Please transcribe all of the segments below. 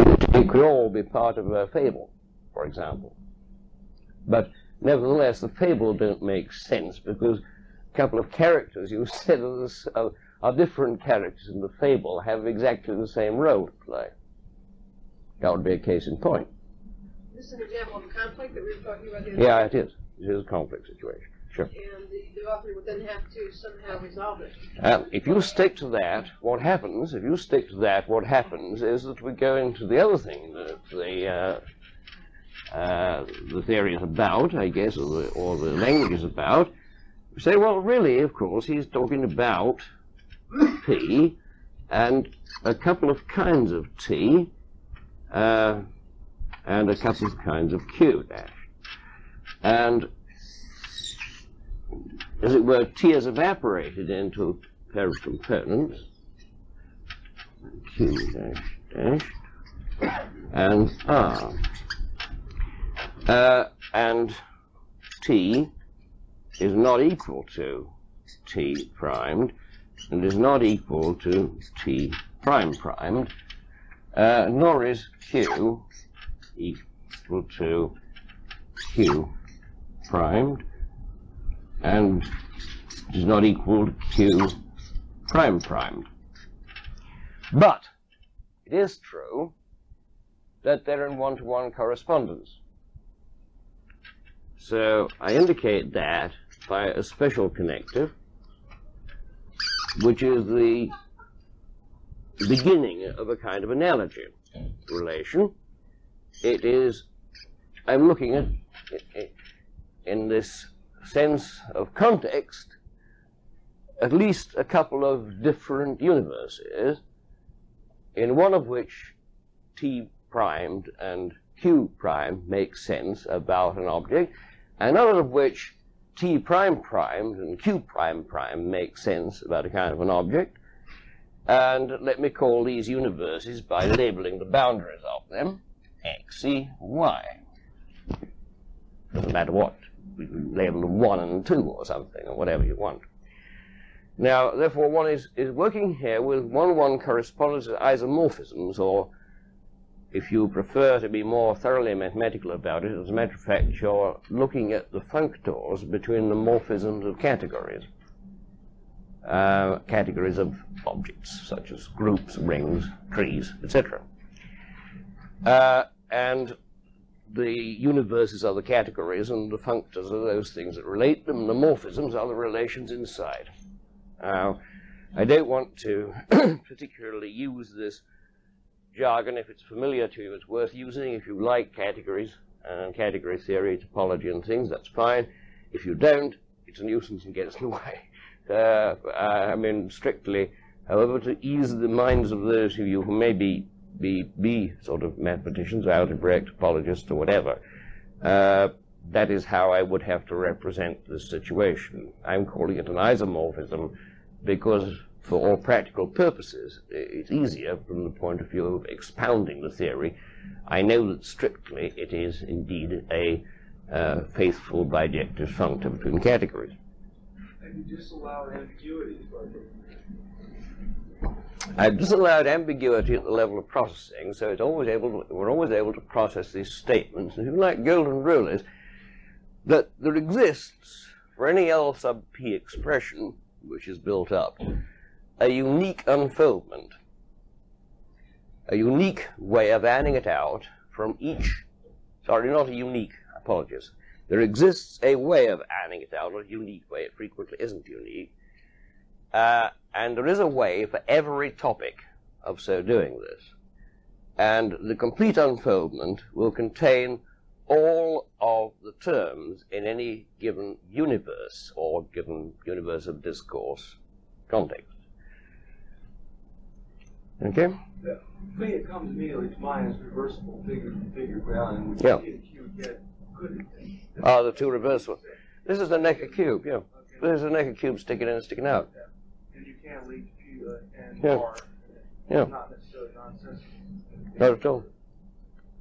It, could all be part of a fable, for example. But nevertheless, the fable don't make sense because a couple of characters you said are, are, are different characters in the fable have exactly the same role to play. That would be a case in point. This is an example of a conflict that we were talking about Yeah, it is. It is a conflict situation. Sure. And the, the author would then have to somehow resolve it. Um, if you stick to that, what happens, if you stick to that, what happens is that we go into the other thing that the, uh, uh, the theory is about, I guess, or the, or the language is about. We say, well, really, of course, he's talking about P and a couple of kinds of T uh, and a couple of kinds of Q dash. And as it were, T is evaporated into pair of components, Q dash dash, and R. Uh, and T is not equal to T primed, and is not equal to T prime primed, uh, nor is Q equal to Q primed, and is not equal to Q prime primed. But it is true that they're in one-to-one correspondence. So I indicate that by a special connective, which is the beginning of a kind of analogy relation. It is, I'm looking at, in this sense of context, at least a couple of different universes, in one of which T primed and Q prime make sense about an object, and another of which T prime primed and Q prime prime make sense about a kind of an object. And let me call these universes by labeling the boundaries of them, X, Y. Doesn't matter what. Label 1 and 2 or something, or whatever you want. Now, therefore, one is, is working here with one-one correspondence isomorphisms, or if you prefer to be more thoroughly mathematical about it, as a matter of fact, you're looking at the functors between the morphisms of categories. Uh, categories of objects, such as groups, rings, trees, etc. Uh, and the universes are the categories, and the functors are those things that relate them. The morphisms are the relations inside. Now, I don't want to particularly use this jargon. If it's familiar to you, it's worth using. If you like categories and category theory, topology, and things, that's fine. If you don't, it's a nuisance and gets in the way. Uh, I mean, strictly, however, to ease the minds of those of you who may be, be, be sort of mathematicians, or algebraic, topologists, or whatever, uh, that is how I would have to represent the situation. I'm calling it an isomorphism because for all practical purposes, it's easier from the point of view of expounding the theory. I know that strictly it is indeed a uh, faithful bijective functor between categories. And you disallowed ambiguity. I've disallowed ambiguity at the level of processing, so it's always able to, we're always able to process these statements. And if you like golden rule is that there exists for any L sub p expression which is built up a unique unfoldment, a unique way of adding it out from each, sorry, not a unique, apologies. There exists a way of adding it out, a unique way, it frequently isn't unique, uh, and there is a way for every topic of so doing this. And the complete unfoldment will contain all of the terms in any given universe or given universe of discourse context. Okay? The that comes immediately to mind is reversible figure figure ground, which Yeah. Q get could. Ah, the two reversible. This is the Necker cube, yeah. Okay. This is a Necker cube sticking in and sticking out. You can't leave Q uh, and Yeah. R. Yeah. Not necessarily nonsensical. Not at all.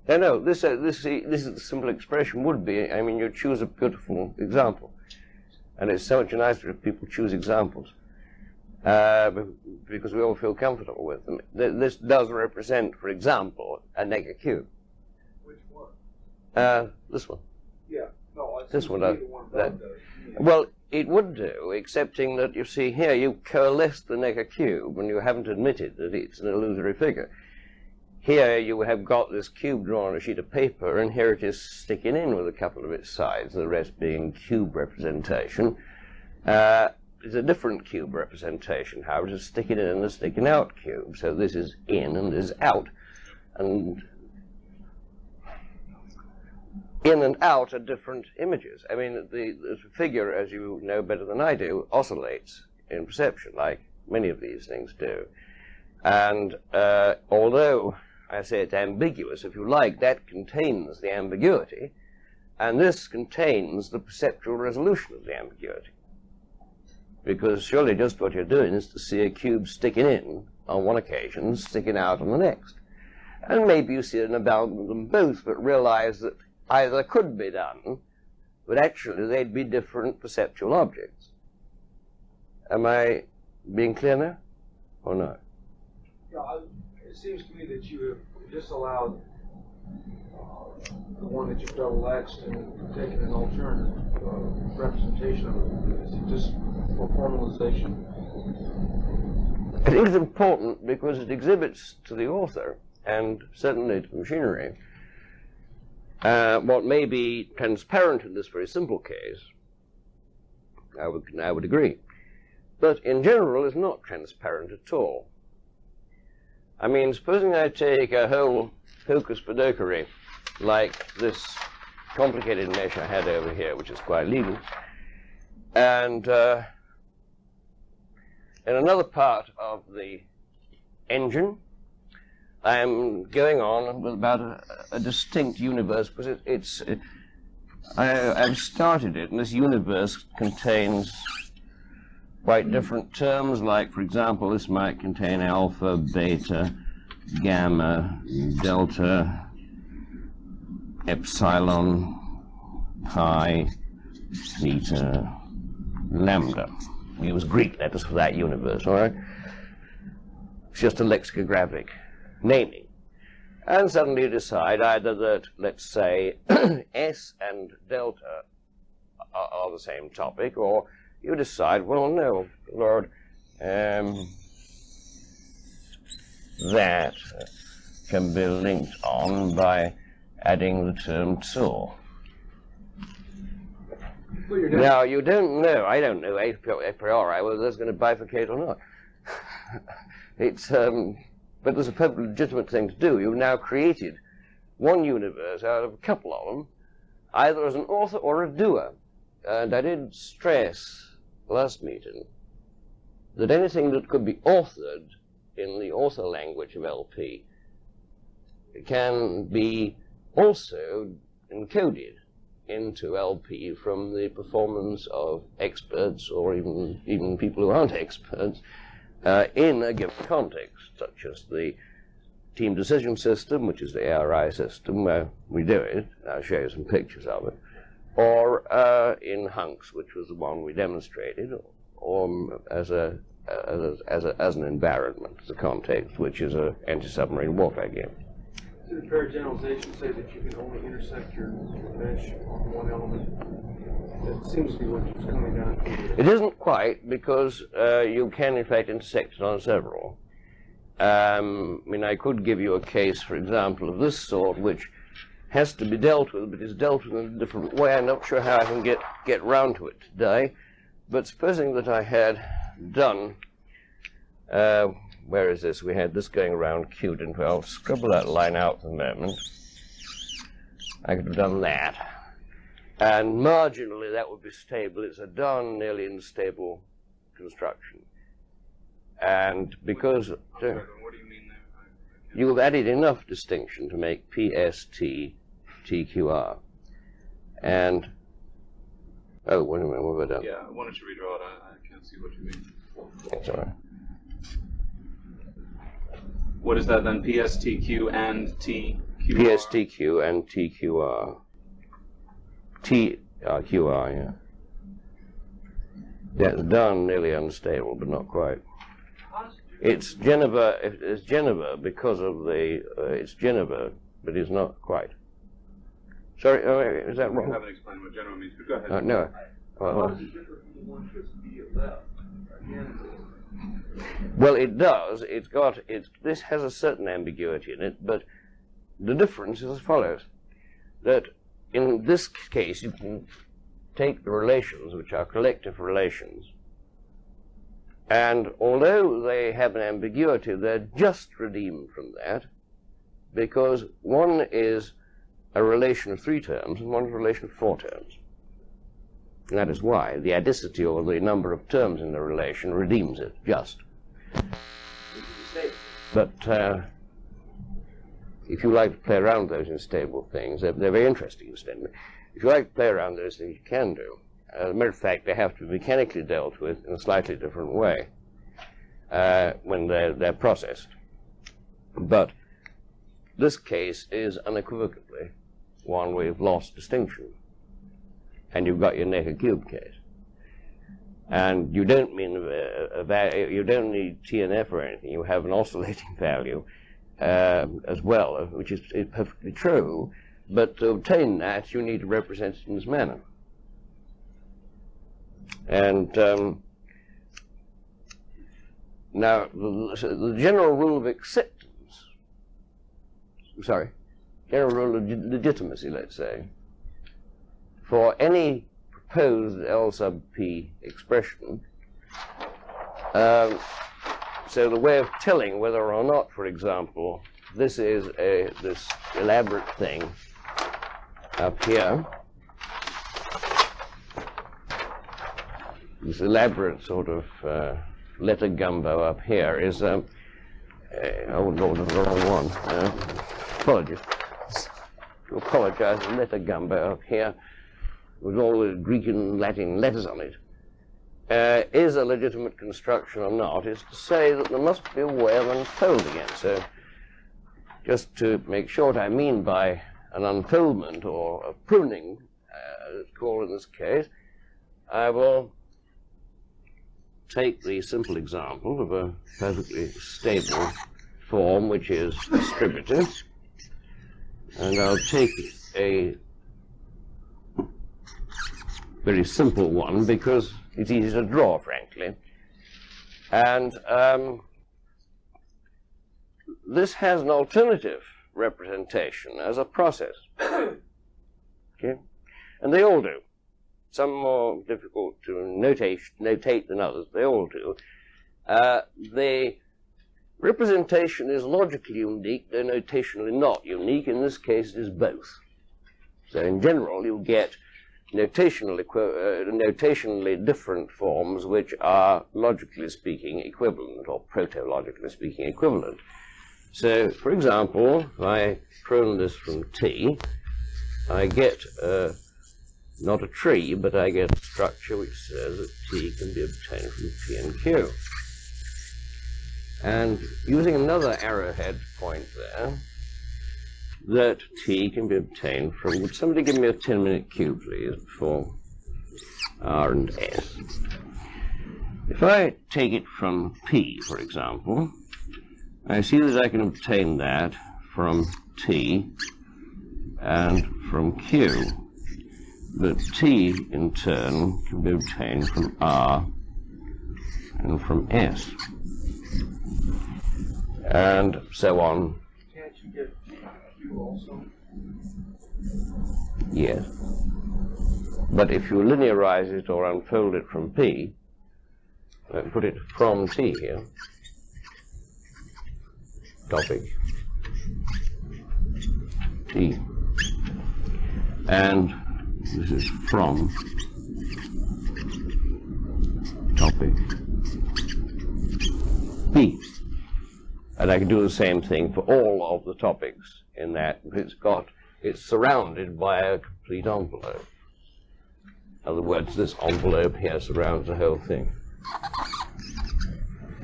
No, no, this, uh, this, this is the simple expression would be, I mean, you choose a beautiful example. And it's so much nicer if people choose examples. uh, because we all feel comfortable with them. Th- This does represent, for example, a Necker cube. Which one? Uh, this one. Yeah, no, I This one the one that-. Well, it would do, excepting that you see here you coalesced the Necker cube and you haven't admitted that it's an illusory figure. Here you have got this cube drawn on a sheet of paper, and here it is sticking in with a couple of its sides, the rest being cube representation. Uh, it's a different cube representation, however, it's sticking in and a sticking out cube. So this is in and this is out. And in and out are different images. I mean, the, the figure, as you know better than I do, oscillates in perception, like many of these things do. And uh, although I say it's ambiguous, if you like, that contains the ambiguity, and this contains the perceptual resolution of the ambiguity. Because surely just what you're doing is to see a cube sticking in on one occasion, sticking out on the next. And maybe you see an of them both, but realize that either could be done, but actually they'd be different perceptual objects. Am I being clear now? Or not? Yeah, it seems to me that you have disallowed uh, the one that you've double Xed and taken an alternative uh, representation of it. Is it just for formalization? I think it's important because it exhibits to the author, and certainly to the machinery, uh, what may be transparent in this very simple case. I would, I would agree. But in general is not transparent at all. I mean, supposing I take a whole hocus podokery like this complicated mesh I had over here, which is quite legal, and uh, in another part of the engine, I am going on about a, a distinct universe because it, it's. It, I, I've started it, and this universe contains quite different terms. Like, for example, this might contain alpha, beta, gamma, delta, epsilon, pi, theta, lambda. We use Greek letters for that universe, all right? It's just a lexicographic naming. And suddenly you decide either that, let's say, S and delta are, are the same topic, or you decide, well, no, Lord, um, that can be linked on by adding the term to. Well, Now, you don't know, I don't know a a priori whether that's going to bifurcate or not. it's, um, but there's a perfectly legitimate thing to do. You've now created one universe out of a couple of them, either as an author or a doer. And I did stress last meeting that anything that could be authored in the author language of LP can be also encoded into LP from the performance of experts or even even people who aren't experts uh, in a given context, such as the team decision system, which is the ARI system where we do it. I'll show you some pictures of it. Or uh, in Hunks, which was the one we demonstrated, or, or as a as, a, as, a, as an environment, as a context, which is a anti-submarine warfare game. The pair generalization say that you can only intersect your mesh on one element? That seems to be what it's coming down to. It isn't quite because uh, you can in fact intersect it on several. Um, I mean, I could give you a case, for example, of this sort, which has to be dealt with, but is dealt with in a different way. I'm not sure how I can get get round to it today. But supposing that I had done, uh, where is this? We had this going around Q, didn't we? I'll scribble that line out for the moment. I could have done that and marginally that would be stable. It's a darn nearly unstable construction. And because What do you mean there? you have added enough distinction to make PST TQR. And, oh, wait a minute, what have I done? Yeah, why don't you redraw it? I, I can't see what you mean. That's all right. What is that then? PSTQ and TQ? PSTQ and TQR. T, uh, yeah. Yeah, it's done nearly unstable, but not quite. It's general. It's general because of the. Uh, it's general, but it's not quite. Sorry, uh, is that You wrong? haven't explained what general means, but go ahead. Uh, no. Well, How well, Well, it does. It's got. It's. This has a certain ambiguity in it, but the difference is as follows: that in this case, you can take the relations, which are collective relations, and although they have an ambiguity, they're just redeemed from that because one is a relation of three terms and one is a relation of four terms. That is why the adicity or the number of terms in the relation redeems it just. But uh, if you like to play around those unstable things, they're, they're very interesting, incidentally. If you like to play around those things, you can do. As a matter of fact, they have to be mechanically dealt with in a slightly different way uh, when they're, they're processed. But this case is unequivocally one where you've lost distinction. And you've got your Necker cube case. And you don't mean a, a va- you don't need TNF or anything. You have an oscillating value uh, as well, uh, which is, is perfectly true. But to obtain that, you need to represent it in this manner. And um, now, the, general rule of acceptance, sorry, general rule of legitimacy, let's say, for any proposed L sub p expression. Um, so the way of telling whether or not, for example, this is a this elaborate thing up here, this elaborate sort of uh, letter gumbo up here is um, uh, oh no, the wrong one. Uh, apologies. To apologize, letter gumbo up here with all the Greek and Latin letters on it, uh, is a legitimate construction or not, is to say that there must be a way of unfolding it. So, just to make short, I mean by an unfoldment or a pruning, uh, it's called in this case, I will take the simple example of a perfectly stable form which is distributive, and I'll take a very simple one because it's easy to draw, frankly. And um, this has an alternative representation as a process. okay? And they all do. Some more difficult to notate, notate than others, they all do. Uh, the representation is logically unique, though notationally not unique. In this case, it is both. So in general, you get notational equi- uh, notationally different forms which are logically speaking equivalent or proto-logically speaking equivalent. So, for example, if I prune this from T, I get uh, not a tree, but I get a structure which says that T can be obtained from P and Q. And using another arrowhead point there, that T can be obtained from. Would somebody give me a 10 minute cue, please, for R and S? If I take it from P, for example, I see that I can obtain that from T and from Q. But T, in turn, can be obtained from R and from S. And so on also? Yes. But if you linearize it or unfold it from P, uh, put it from T here, topic, T, and this is from topic P. And I can do the same thing for all of the topics in that. It's got, it's surrounded by a complete envelope. In other words, this envelope here surrounds the whole thing.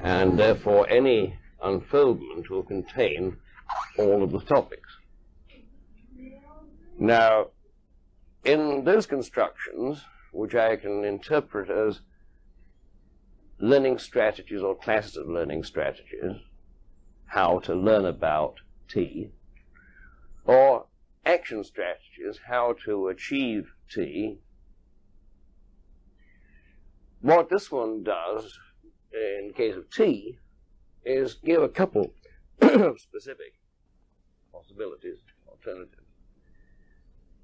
And therefore, any unfoldment will contain all of the topics. Now, in those constructions, which I can interpret as learning strategies or classes of learning strategies, how to learn about T, or action strategies, how to achieve T. What this one does, in the case of T, is give a couple of specific possibilities, alternatives.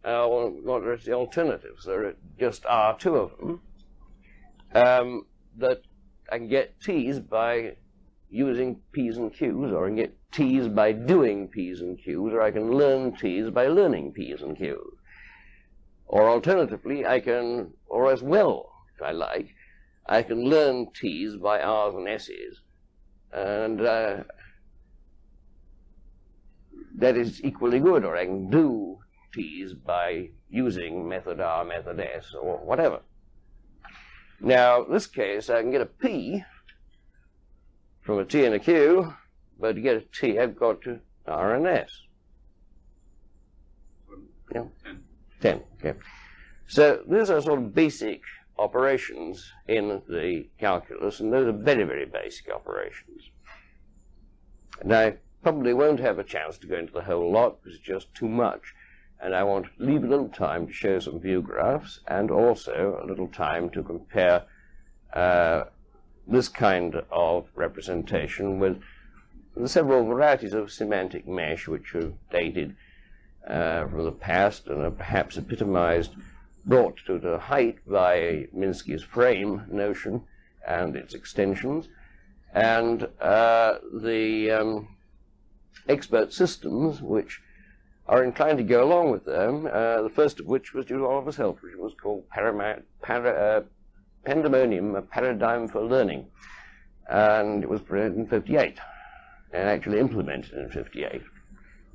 Uh, not just the alternatives, there just are two of them. Um, that I can get T's by using P's and Q's, or I can get T's by doing P's and Q's, or I can learn T's by learning P's and Q's. Or alternatively, I can, or as well, if I like, I can learn T's by R's and S's, and uh, that is equally good, or I can do T's by using method R, method S, or whatever. Now, in this case, I can get a P from a T and a Q, but to get a T, I've got to R and S. Yeah. Ten. Okay. So these are sort of basic operations in the calculus, and those are very, very basic operations. And I probably won't have a chance to go into the whole lot because it's just too much. And I want to leave a little time to show some view graphs and also a little time to compare uh, this kind of representation with several varieties of semantic mesh which are dated uh, from the past and are perhaps epitomized, brought to the height by Minsky's frame notion and its extensions, and uh, the um, expert systems which are inclined to go along with them, uh, the first of which was due to Oliver Selfridge, which was called para, uh, Pandemonium, a Paradigm for Learning. And it was printed in 58, and actually implemented in 58.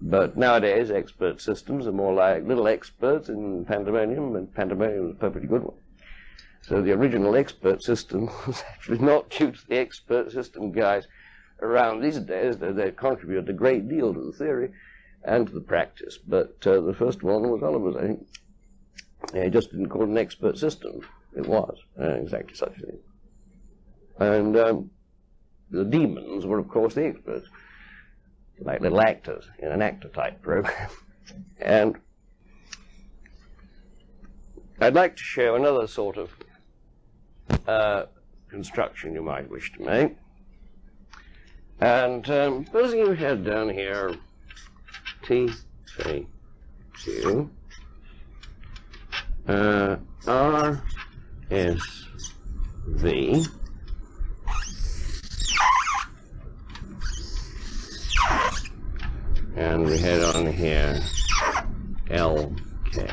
But nowadays, expert systems are more like little experts in Pandemonium, and Pandemonium is a perfectly good one. So the original expert system was actually not due to the expert system guys around these days, though they contributed a great deal to the theory and to the practice. But uh, the first one was Oliver's, I think. He just didn't call it an expert system. It was uh, exactly such a thing. And um, the demons were, of course, the experts, like little actors in an actor-type program. and I'd like to show another sort of uh, construction you might wish to make. And um, supposing you had down here T, T, Q, uh, R, S, V, and we head on here L, K.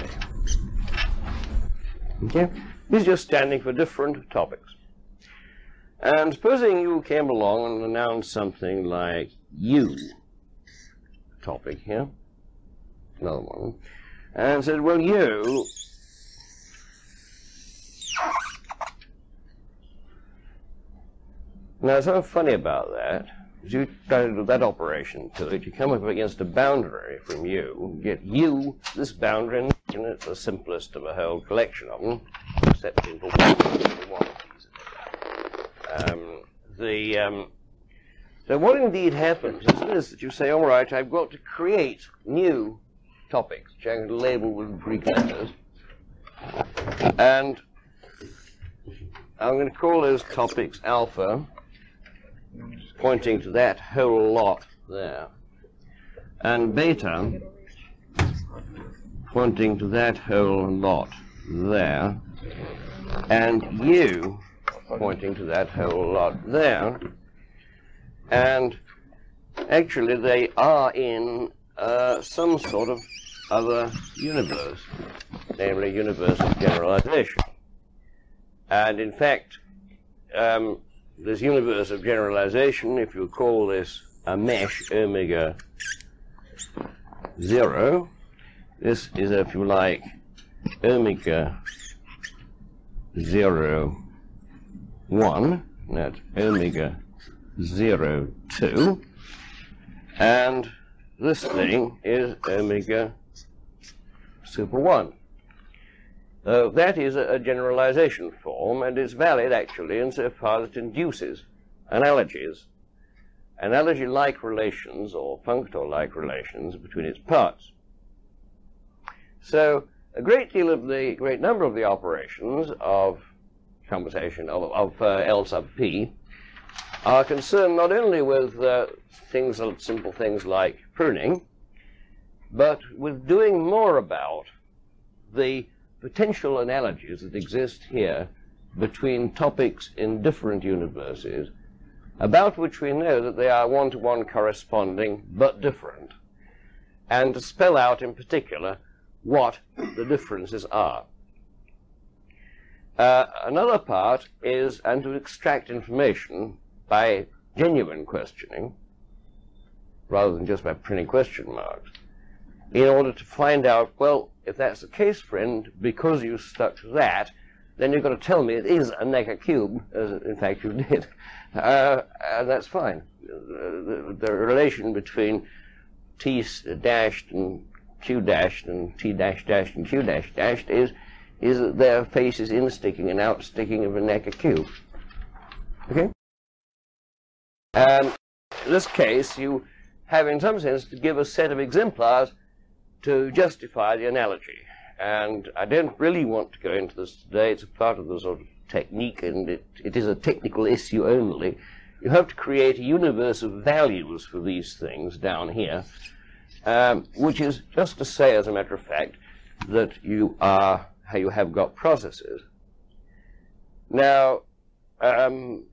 Okay, these just standing for different topics. And supposing you came along and announced something like U, topic here, another one, and said, well, you Now, it's so funny about that, is you try to do that operation to it, you come up against a boundary from you, get you, this boundary, and it's the simplest of a whole collection of them, except in one, one um, the um, so what indeed happens is this, that you say, all right, I've got to create new topics, which I'm going to label with Greek letters, and I'm going to call those topics alpha, pointing to that whole lot there, and beta, pointing to that whole lot there, and u, pointing to that whole lot there, and actually they are in uh, some sort of other universe, namely universe of generalization. And in fact, um, this universe of generalization, if you call this a mesh omega zero, this is, if you like, omega zero one, that's omega zero two, and this thing is omega super one. Uh, that is a, a generalization form, and it's valid actually insofar as it induces analogies, analogy-like relations or functor-like relations between its parts. So a great deal of the, great number of the operations of computation of, of uh, L sub p are concerned not only with uh, things, simple things like pruning, but with doing more about the potential analogies that exist here between topics in different universes, about which we know that they are one-to-one corresponding but different, and to spell out in particular what the differences are. Uh, another part is, and to extract information by genuine questioning, rather than just by printing question marks, in order to find out, well, if that's the case, friend, because you stuck to that, then you've got to tell me it is a Necker cube, as in fact you did. Uh, and that's fine. The, the, relation between T dashed and Q dashed and T dash dashed and Q dash dashed is, is that their face is in-sticking and out-sticking of a Necker cube. Okay? Um, in this case, you have, in some sense, to give a set of exemplars to justify the analogy. And I don't really want to go into this today. It's a part of the sort of technique, and it, it is a technical issue only. You have to create a universe of values for these things down here, um, which is just to say, as a matter of fact, that you are how you have got processes. Now, um,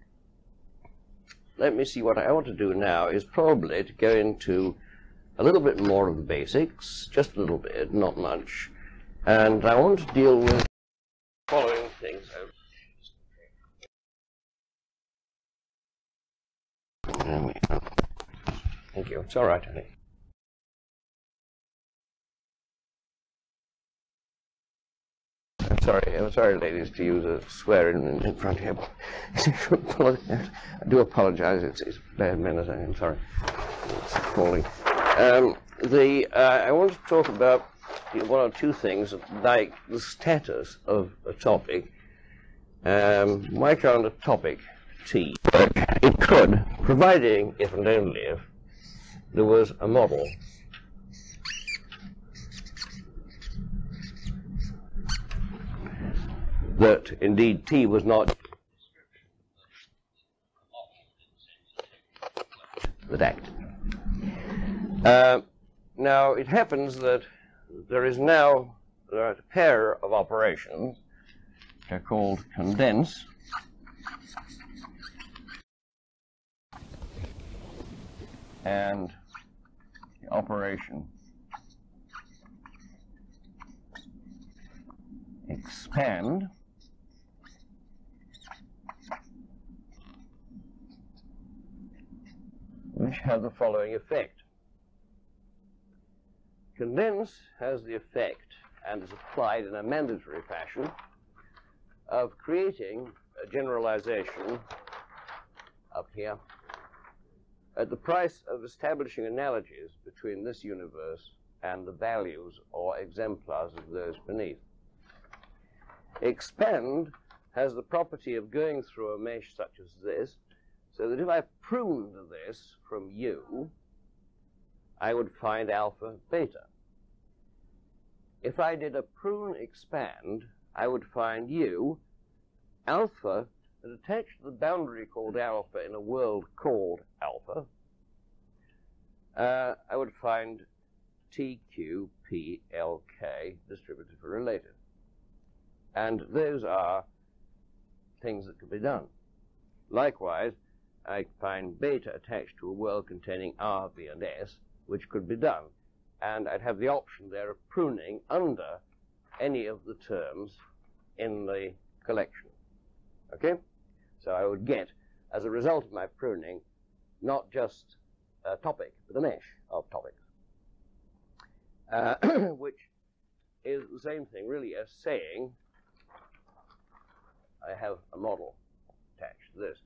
let me see what I want to do now is probably to go into a little bit more of the basics, just a little bit, not much. And I want to deal with following things. Thank you. It's all right, I think. I'm sorry, I'm sorry, ladies, to use a swear in, in front of you. I do apologize. It's, it's bad manners. I'm sorry. It's falling. Um, the uh, I want to talk about one or two things like the status of a topic. Um, why can't a topic T It could, providing if and only if there was a model. That indeed T was not that acted. Uh, now, it happens that there is now a pair of operations which are called condense and the operation expand which have the following effect. Condense has the effect, and is applied in a mandatory fashion, of creating a generalization up here at the price of establishing analogies between this universe and the values or exemplars of those beneath. Expand has the property of going through a mesh such as this, so that if I pruned this from U, I would find alpha beta. If I did a prune expand, I would find U, alpha, and attached to the boundary called alpha in a world called alpha, uh, I would find T, Q, P, L, K distributed for related. And those are things that can be done. Likewise, I find beta attached to a world containing R, B, and S, which could be done. And I'd have the option there of pruning under any of the terms in the collection. Okay? So I would get, as a result of my pruning, not just a topic, but a mesh of topics. Uh, which is the same thing, really, as saying I have a model attached to this.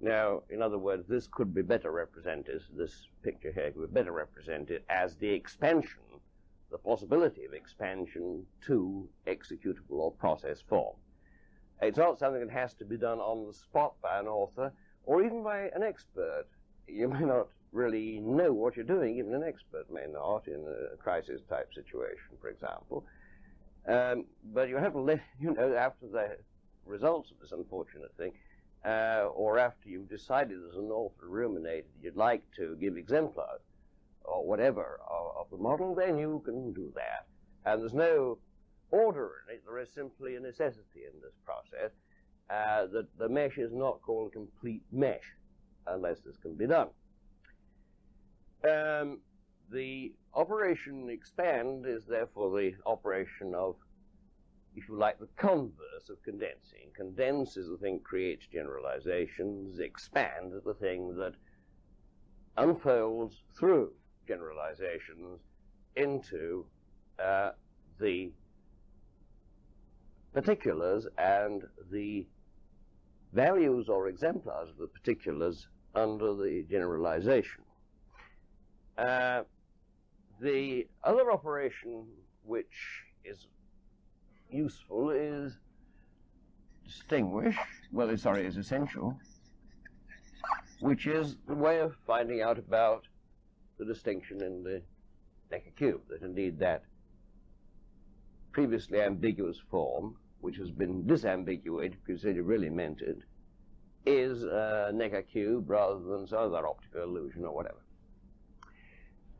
Now, in other words, this could be better represented, this picture here could be better represented as the expansion the possibility of expansion to executable or process form. It's not something that has to be done on the spot by an author or even by an expert. You may not really know what you're doing, even an expert may not, in a crisis type situation, for example. Um, but you have to let, you know, after the results of this unfortunate thing, uh, or after you've decided as an author ruminated you'd like to give exemplars or whatever of, of the model, then you can do that. And there's no order in it, there is simply a necessity in this process uh, that the mesh is not called a complete mesh unless this can be done. Um, the operation expand is therefore the operation of, if you like, the converse of condensing. Condense is the thing that creates generalizations. Expand is the thing that unfolds through generalizations into uh, the particulars and the values or exemplars of the particulars under the generalization. Uh, the other operation which is useful is distinguish, well, sorry, is essential, which is the way of finding out about the distinction in the Necker cube, that indeed that previously ambiguous form, which has been disambiguated because it really meant it, is a Necker cube rather than some other optical illusion or whatever.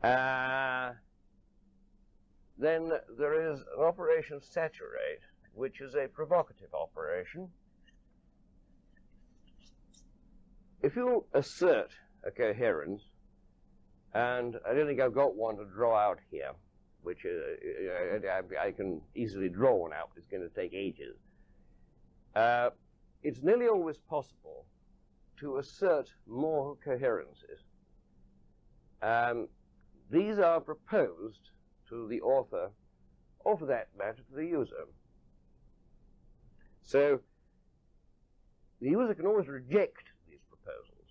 Uh, then there is an operation saturate, which is a provocative operation. If you assert a coherence, and I don't think I've got one to draw out here, which uh, I, I, can easily draw one out, but it's going to take ages. Uh, it's nearly always possible to assert more coherences. Um, these are proposed to the author, or for that matter, to the user. So, the user can always reject these proposals,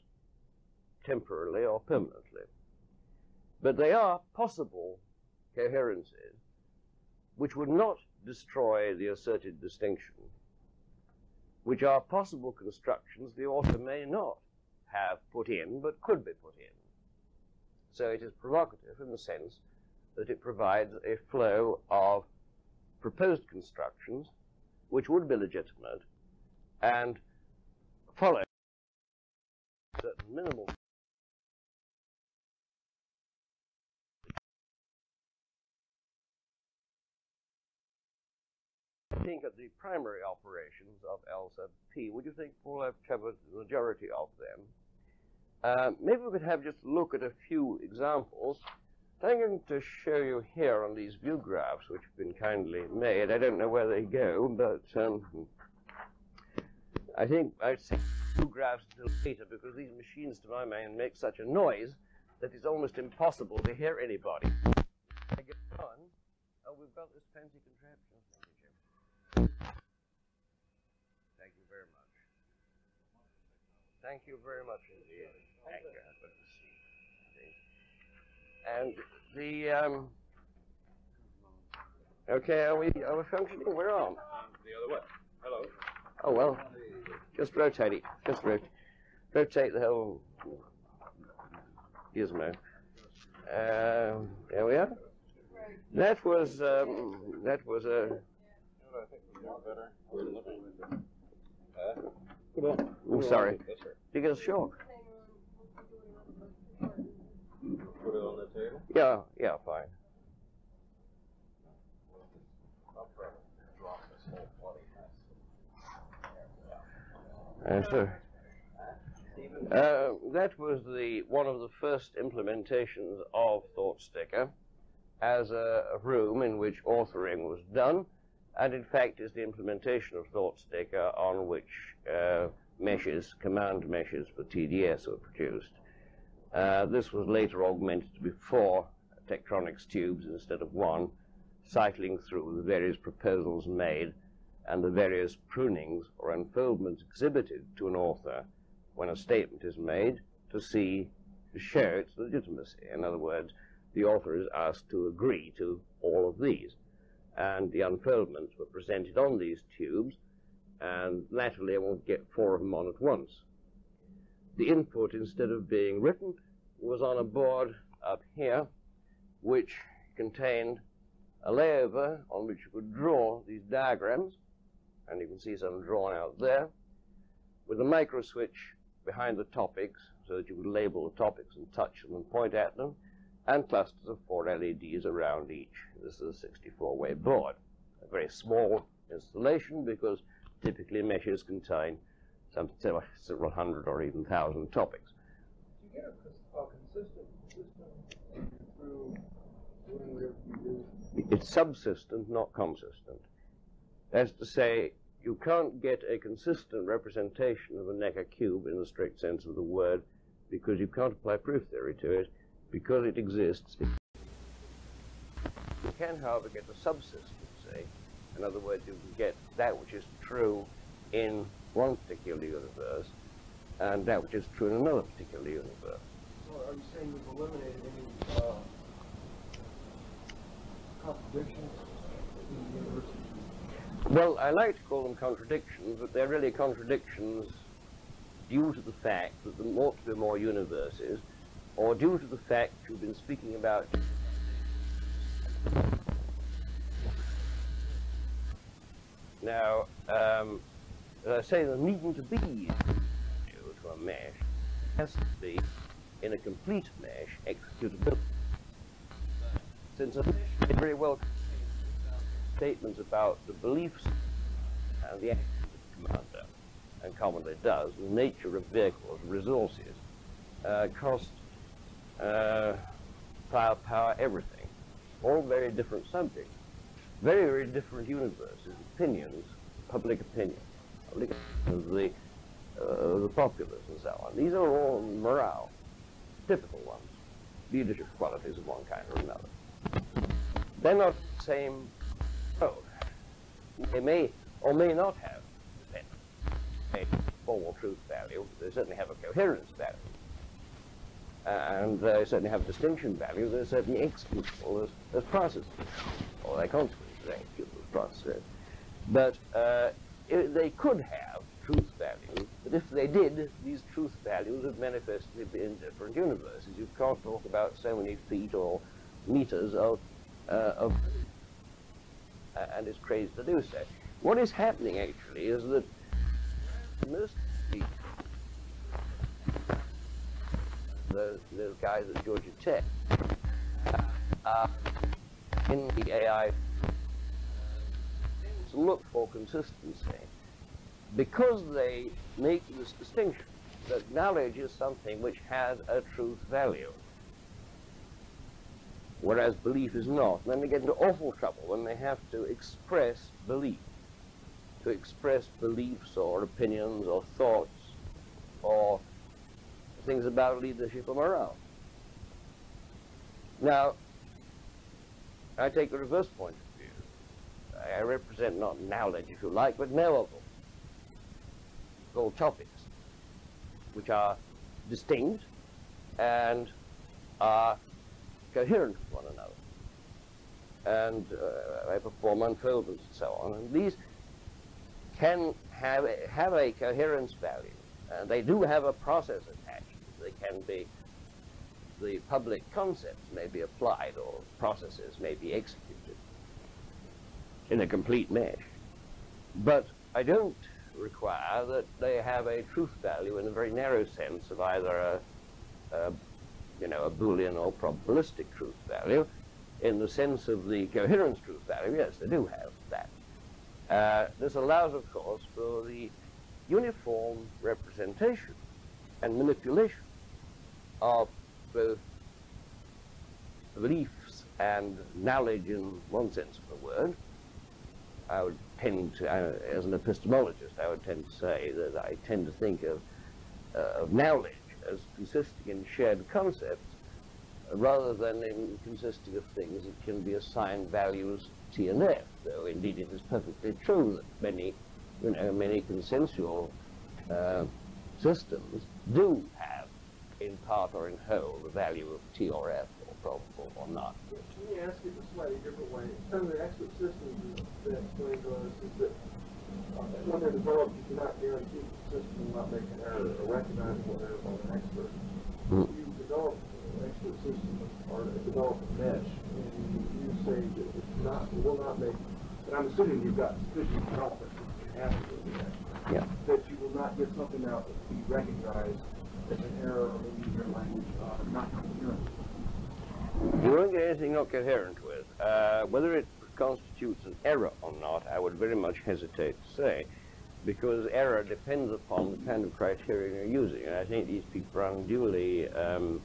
temporarily or permanently. But they are possible coherences which would not destroy the asserted distinction, which are possible constructions the author may not have put in, but could be put in. So it is provocative in the sense that it provides a flow of proposed constructions which would be legitimate and follow certain minimal think of the primary operations of L sub p, would you think Paul have covered the majority of them? Uh, maybe we could have just look at a few examples. I'm going to show you here on these view graphs, which have been kindly made. I don't know where they go, but um, I think I'd say view graphs until later because these machines, to my mind, make such a noise that it's almost impossible to hear anybody. I get on. Oh, we've got this fancy contraption. Thank you very much. Thank you very much indeed. Thank you. Good to see. And the um, okay, are we are we functioning? We're on. The other way. Hello. Oh well, just rotate it. Just rotate. Rotate the whole gizmo. Uh, there we are. That was um, that was a. Oh, sorry. Did you get a shock? Put it on the table. Yeah, yeah, fine. And so, uh, that was the one of the first implementations of ThoughtSticker as a room in which authoring was done, and in fact is the implementation of ThoughtSticker on which uh, meshes, command meshes for TDS were produced. Uh, this was later augmented to be four Tektronix tubes instead of one, cycling through the various proposals made and the various prunings or unfoldments exhibited to an author when a statement is made to see, to show its legitimacy. In other words, the author is asked to agree to all of these. And the unfoldments were presented on these tubes, and naturally I won't get four of them on at once. The input, instead of being written, was on a board up here, which contained a layover on which you could draw these diagrams, and you can see some drawn out there, with a micro switch behind the topics so that you could label the topics and touch them and point at them, and clusters of four LEDs around each. This is a 64-way board. A very small installation because typically meshes contain some several hundred or even thousand topics. A consistent through doing whatever you do? It's subsistent, not consistent. That's to say, you can't get a consistent representation of a Necker cube in the strict sense of the word because you can't apply proof theory to it because it exists. You can, however, get a subsystem, say. In other words, you can get that which is true in one particular universe and that which is true in another particular universe. So are you saying you've eliminated any, uh, contradictions in the universe? Well, I like to call them contradictions, but they're really contradictions due to the fact that there ought to be more universes, or due to the fact you've been speaking about now, um, as I say, there needn't to be mesh. Has to be in a complete mesh executability. Since a mesh very well statements about the beliefs and the actions of the commander, and commonly does, the nature of vehicles, resources, uh, cost, uh, firepower, everything. All very different subjects. Very, very different universes, opinions, public opinion, public opinion uh, the populace and so on. These are all morale, typical ones, leadership qualities of one kind or another. They're not the same code. They may or may not have a formal truth value. They certainly have a coherence value. And they certainly have distinction value. They're certainly executable as, as processes, or their consequences are executable as processes. But uh, they could have truth value, but if they did, these truth values would manifestly be in different universes. You can't talk about so many feet or meters of, uh, of uh, and it's crazy to do so. What is happening actually is that most people, the, the guys at Georgia Tech, uh, in the AI to look for consistency because they make this distinction that knowledge is something which has a truth value whereas belief is not. And then they get into awful trouble when they have to express belief, to express beliefs or opinions or thoughts or things about leadership or morale. Now, I take the reverse point of view. I represent not knowledge, if you like, but knowable, topics, which are distinct and are coherent with one another. And uh, I perform unfoldments and so on. And these can have a, have a coherence value. And they do have a process attached. They can be, the public concepts may be applied or processes may be executed in a complete mesh. But I don't require that they have a truth value in a very narrow sense of either a, a you know, a Boolean or probabilistic truth value. In the sense of the coherence truth value, yes, they do have that. Uh, this allows, of course, for the uniform representation and manipulation of both beliefs and knowledge in one sense of the word. I would tend to, uh, as an epistemologist, I would tend to say that I tend to think of, uh, of knowledge as consisting in shared concepts rather than in consisting of things that can be assigned values T and F, though indeed it is perfectly true that many, you know, many consensual uh, systems do have, in part or in whole, the value of T or F probable or not. Let me ask it a slightly different way. Some of the expert systems that explain to us is that uh, when they're developed, you cannot guarantee the system will not make an error or recognizable error by an expert. Mm. You develop an expert system or develop a mesh, and you say that it's not, it will not make, and I'm assuming you've got sufficient development to happen with the mesh. Yeah. That you will not get something out that will be recognized as an error or maybe your language, uh, not coherent. You won't get anything not coherent with. Uh, whether it constitutes an error or not, I would very much hesitate to say, because error depends upon the kind of criterion you're using. And I think these people are unduly, um,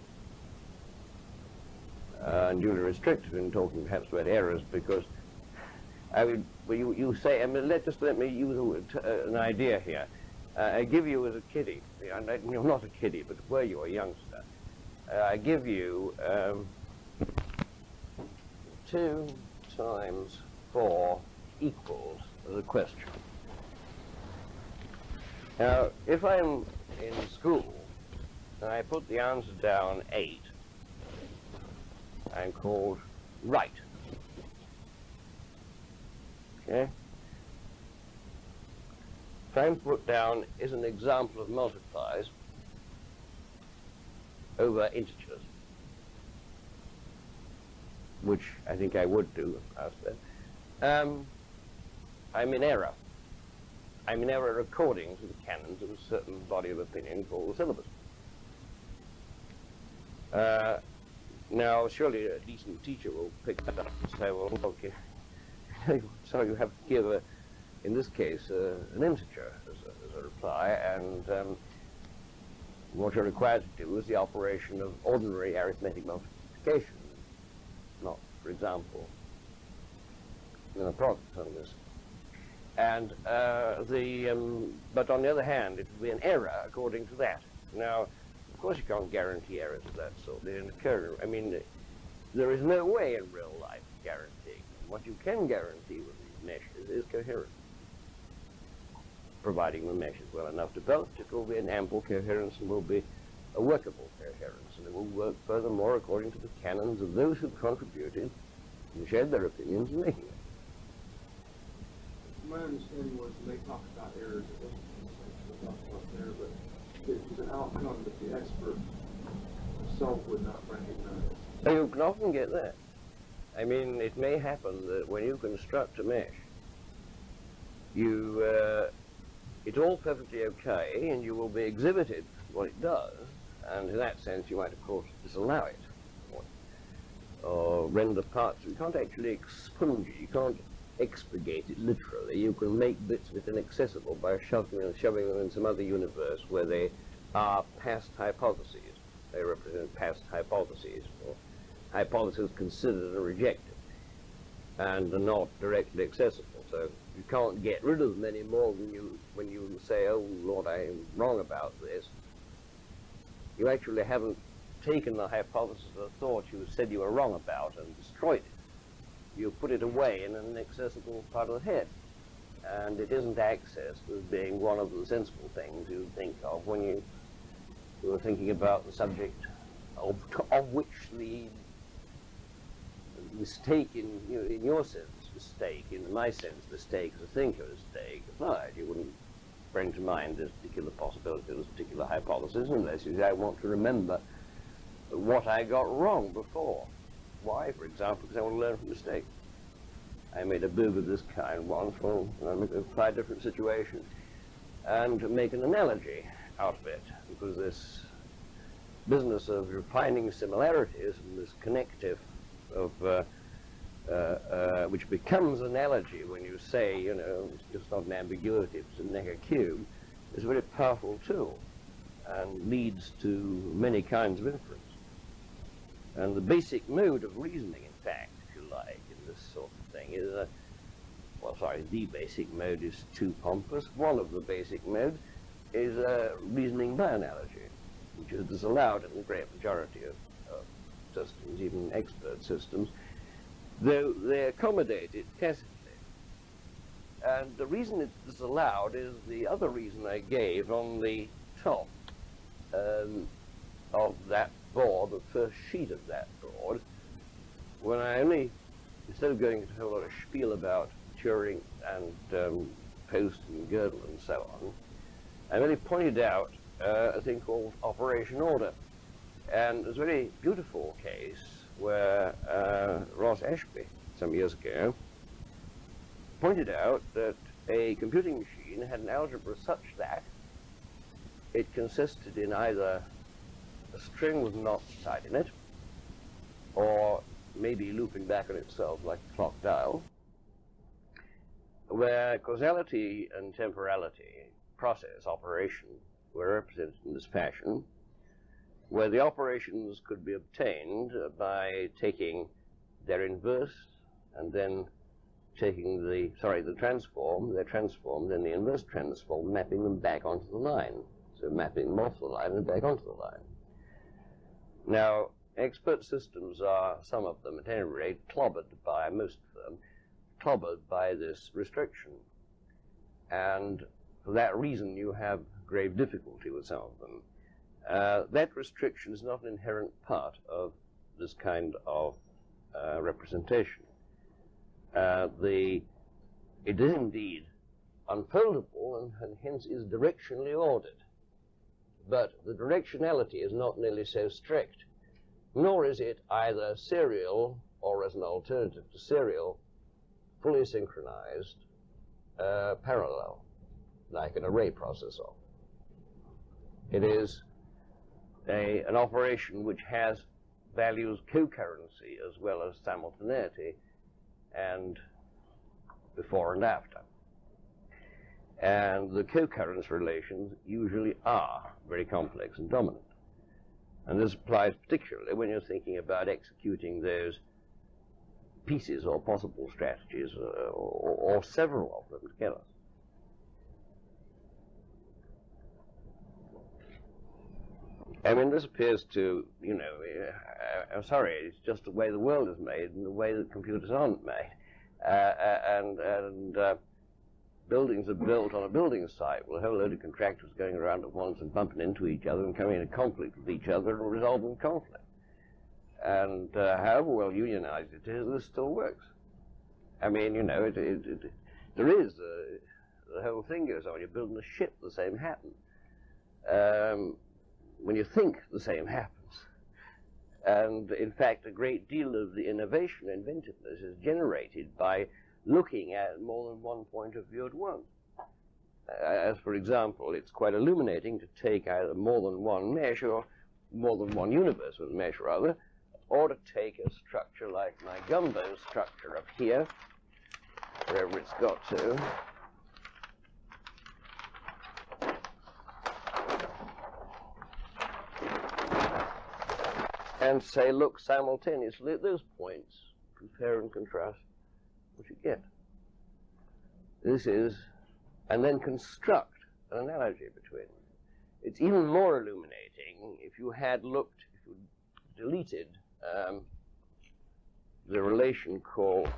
uh, unduly restricted in talking perhaps about errors, because I would, well, you, you say, I mean, let, just let me use a, uh, an idea here. Uh, I give you as a kiddie, you're not a kiddie, but were you a youngster, uh, I give you um, 2 times 4 equals the question. Now, if I'm in school and I put the answer down 8, I'm called right. Okay? I'm put down is an example of multiplies over integers which I think I would do, um, I'm in error. I'm in error according to the canons of a certain body of opinion called the syllabus. Uh, now, surely a decent teacher will pick that up and say, well, okay, so you have to give, a, in this case, uh, an integer as a, as a reply, and um, what you're required to do is the operation of ordinary arithmetic multiplication for example, in a this. And uh, the, um, but on the other hand, it would be an error according to that. Now, of course, you can't guarantee errors of that sort. They don't occur. I mean, there is no way in real life guaranteeing. What you can guarantee with these meshes is coherence. Providing the mesh is well enough developed, it will be an ample coherence and will be a workable coherence, and will work furthermore according to the canons of those who contributed and shared their opinions in making it. My understanding was when they talked about errors, it wasn't essentially talked about error, but it was an outcome that the expert himself would not recognize. You can often get that. I mean, it may happen that when you construct a mesh, you, uh, it's all perfectly okay, and you will be exhibited what it does, and in that sense, you might, of course, disallow it, or, or render parts. You can't actually expunge it. You can't expurgate it literally. You can make bits of it inaccessible by shoving them, shoving them in some other universe where they are past hypotheses. They represent past hypotheses, or hypotheses considered and rejected, and are not directly accessible. So you can't get rid of them any more than you when you say, "Oh Lord, I am wrong about this." You actually haven't taken the hypothesis or thought you said you were wrong about and destroyed it. You put it away in an inaccessible part of the head. And it isn't accessed as being one of the sensible things you think of when you, were thinking about the subject of, of which the mistake in, in your sense, mistake, in my sense, mistake as a thinker, mistake applied. You wouldn't bring to mind this particular possibility, this particular hypothesis, unless you say, I want to remember what I got wrong before. Why, for example, because I want to learn from mistakes. I made a boob of this kind once, well, apply a different situation, and to make an analogy out of it, because this business of refining similarities and this connective of uh, uh, uh, which becomes analogy when you say, you know, it's just not an ambiguity, it's a Necker cube, is a very powerful tool and leads to many kinds of inference. And the basic mode of reasoning, in fact, if you like, in this sort of thing, is a, well, sorry, the basic mode is too pompous. One of the basic modes is uh, reasoning by analogy, which is disallowed in the great majority of, of systems, even expert systems, though they accommodate it tacitly. And the reason it's disallowed is the other reason I gave on the top. Um, of that board, the first sheet of that board, when I only, instead of going into a whole lot of spiel about Turing and um, Post and Gödel and so on, I only pointed out uh, a thing called operation order. And there's a very beautiful case where uh, Ross Ashby, some years ago, pointed out that a computing machine had an algebra such that it consisted in either a string with knots tied in it, or maybe looping back on itself like a clock dial, where causality and temporality, process, operation, were represented in this fashion, where the operations could be obtained by taking their inverse and then taking the, sorry, the transform, their transform, then the inverse transform, mapping them back onto the line. So mapping them off the line and back onto the line. Now, expert systems are, some of them at any rate, clobbered by, most of them, clobbered by this restriction. And for that reason, you have grave difficulty with some of them. Uh, that restriction is not an inherent part of this kind of uh, representation. Uh, the, it is indeed unfoldable and, and, hence is directionally ordered. But the directionality is not nearly so strict, nor is it either serial or as an alternative to serial, fully synchronized, uh, parallel, like an array processor. It is a, an operation which has values concurrency as well as simultaneity and before and after. And the cocurrence relations usually are very complex and dominant. And this applies particularly when you're thinking about executing those pieces or possible strategies uh, or, or several of them together. I mean, this appears to, you know, uh, I'm sorry, it's just the way the world is made and the way that computers aren't made. Uh, uh, and and uh, buildings are built on a building site with a whole load of contractors going around at once and bumping into each other and coming into conflict with each other and resolving conflict. And uh, however well unionized it is, this still works. I mean, you know, it, it, it, there is, uh, the whole thing goes on. You're building a ship, the same happens. Um, when you think, the same happens. And in fact, a great deal of the innovation, inventiveness is generated by looking at more than one point of view at once. As for example, it's quite illuminating to take either more than one mesh or more than one universe with mesh rather, or to take a structure like my gumbo structure up here, wherever it's got to, and say, look simultaneously at those points, compare and contrast what you get. This is, and then construct an analogy between them. It's even more illuminating if you had looked, if you deleted um, the relation called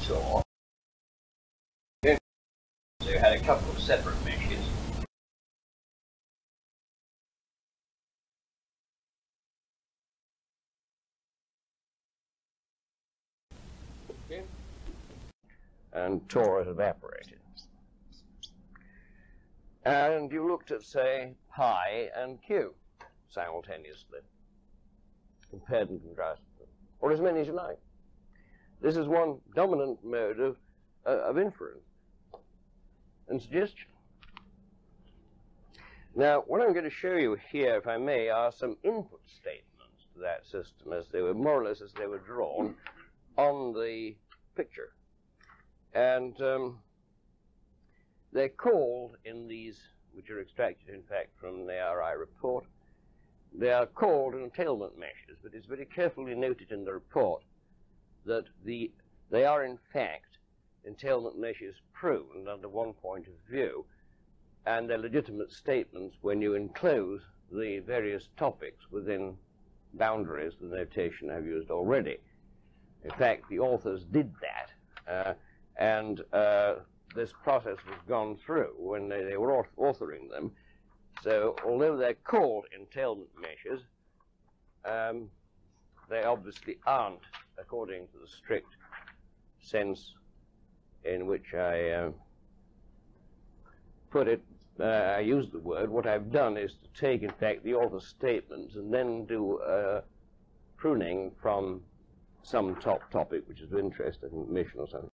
so you had a couple of separate meshes and Tor had evaporated. And you looked at, say, pi and q simultaneously, compared and contrasted them, or as many as you like. This is one dominant mode of, uh, of inference and suggestion. Now, what I'm going to show you here, if I may, are some input statements to that system as they were more or less as they were drawn on the picture. And um, they're called in these, which are extracted, in fact, from the ARI report, they are called entailment meshes, but it's very carefully noted in the report that the, they are, in fact, entailment meshes pruned under one point of view, and they're legitimate statements when you enclose the various topics within boundaries, the notation I've used already. In fact, the authors did that. Uh, and uh, this process was gone through when they, they, were authoring them. So, although they're called entailment meshes, um, they obviously aren't, according to the strict sense in which I uh, put it. Uh, I used the word. What I've done is to take, in fact, the author's statements and then do uh, pruning from some top topic which is of interest, a mission or something.